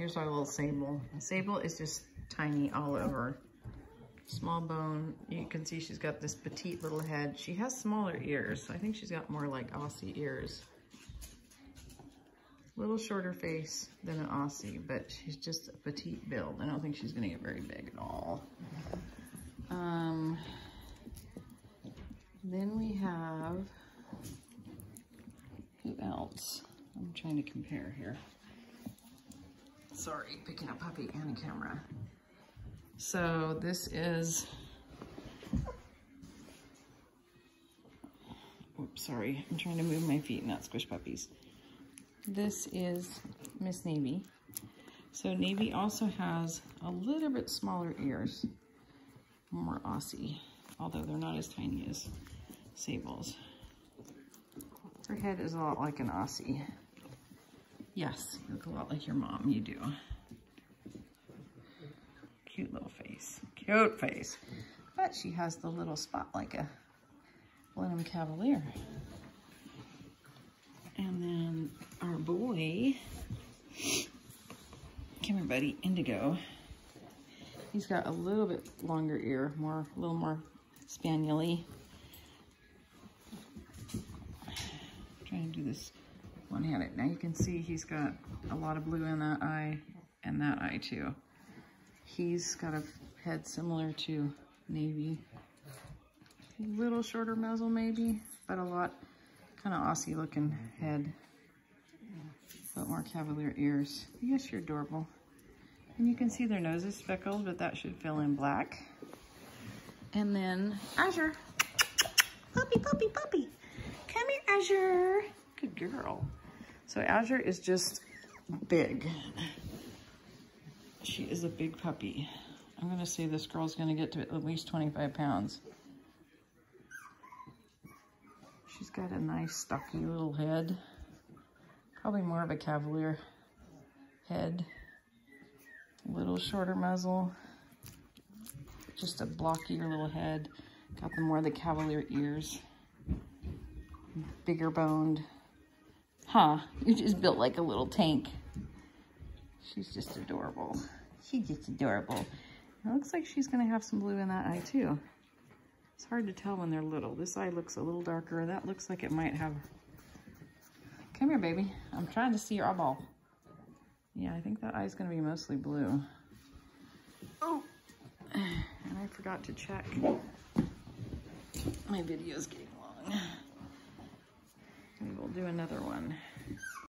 Here's our little sable. Sable is just tiny all over. Small bone. You can see she's got this petite little head. She has smaller ears. I think she's got more like Aussie ears. A little shorter face than an Aussie, but she's just a petite build. I don't think she's gonna get very big at all. Um, then we have, who else? I'm trying to compare here. Sorry, picking up puppy and a camera. So this is, oops, sorry. I'm trying to move my feet, not squish puppies. This is Miss Navy. So Navy also has a little bit smaller ears, more Aussie, although they're not as tiny as Sables. Her head is a lot like an Aussie. Yes, you look a lot like your mom, you do. Cute little face, cute face. But she has the little spot like a Blenheim Cavalier. And then our boy, come here buddy, Indigo. He's got a little bit longer ear, more, a little more spaniely. Trying to do this one-handed. Now you can see he's got a lot of blue in that eye and that eye too. He's got a head similar to Navy. A little shorter muzzle maybe, but a lot kind of Aussie looking head. But more Cavalier ears. Yes, you're adorable. And you can see their nose is speckled, but that should fill in black. And then Azure. Puppy, puppy, puppy. Come here, Azure. Good girl. So Azure is just big. She is a big puppy. I'm gonna say this girl's gonna get to at least 25 pounds. She's got a nice stocky little head. Probably more of a Cavalier head. A little shorter muzzle. Just a blockier little head. Got the more of the Cavalier ears. Bigger boned. Huh, you just built like a little tank. She's just adorable. She's just adorable. It looks like she's gonna have some blue in that eye too. It's hard to tell when they're little. This eye looks a little darker. That looks like it might have... Come here, baby. I'm trying to see your eyeball. Yeah, I think that eye's gonna be mostly blue. Oh, and I forgot to check. My video's getting long. Do another one.